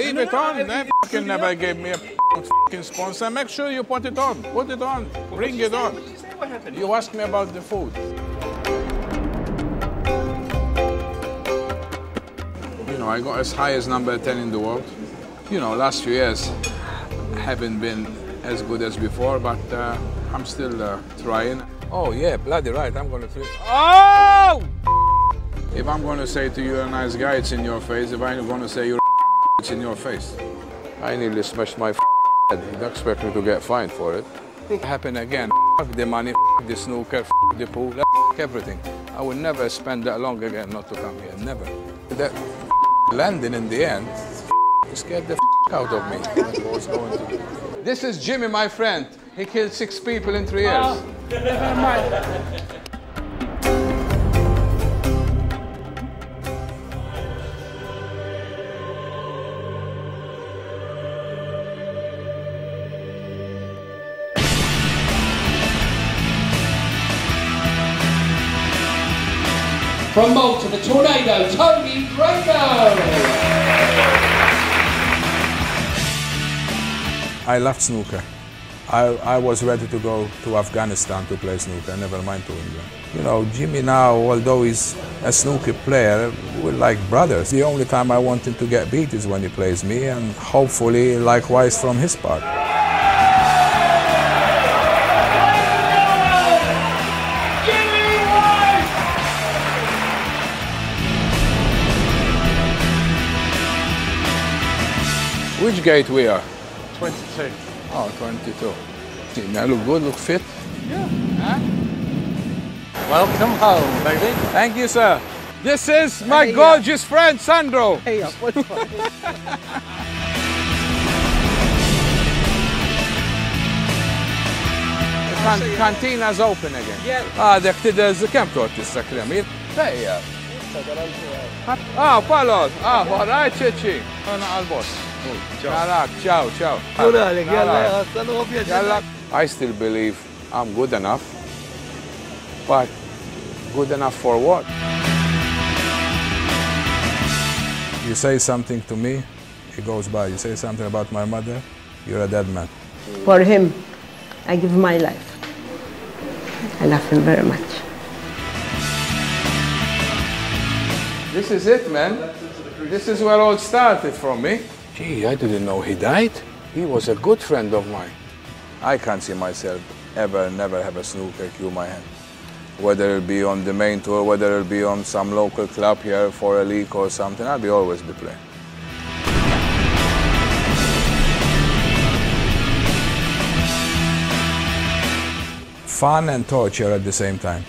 Leave it on. They fucking never gave me a fucking sponsor. Make sure you put it on. Put it on. Bring it on. You ask me about the food. You know, I got as high as number 10 in the world. You know, last few years haven't been as good as before, but uh, I'm still uh, trying. Oh yeah, bloody right. I'm gonna. Oh! If I'm gonna say to you a nice guy, it's in your face. If I'm gonna say you're it's in your face. I nearly smashed my head. You expect me to get fined for it. Happen again. The money, the snooker, the pool, everything. I will never spend that long again not to come here. Never. That landing in the end scared the out of me. This is Jimmy, my friend. He killed six people in three years. Ah, From Malta, the Tornado, Tony Drago. I loved snooker. I, I was ready to go to Afghanistan to play snooker, never mind to England. You know, Jimmy now, although he's a snooker player, we're like brothers. The only time I want him to get beat is when he plays me, and hopefully likewise from his part. Which gate we are? 22. Oh, 22. See, Now look good, look fit. Yeah. Welcome home, baby. Thank you, sir. This is my Hey, gorgeous friend, Sandro. Hey up, what's? Can- Cantina's open again. Yeah. Ah, dak tidez kem tot tista krem? Fejja. Ah, palot. Ah, waraj ċeċi. Għana għal-boss. Jalak, ciao, ciao. Kulalik, jalla, Jalak. għassan u Jalak. I still believe I'm good enough, but good enough for what? You say something to me, it goes by. You say something about my mother, you're a dead man. For him, I give my life. I love him very much. This is it, man. This is where all started from me. Gee, I didn't know he died. He was a good friend of mine. I can't see myself ever, never have a snooker cue in my hand. Whether it be on the main tour, whether it be on some local club here for a league or something, I'll be always be playing. Fun and torture at the same time.